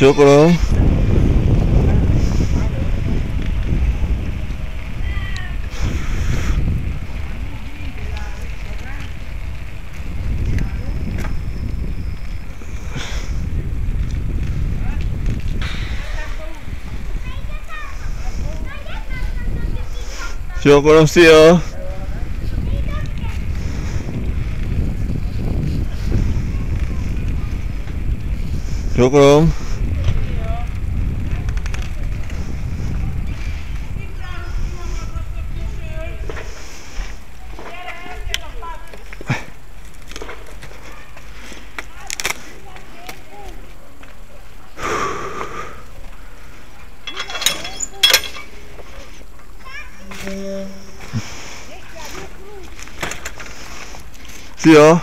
شكرا شكرا سيا شكرا Ja.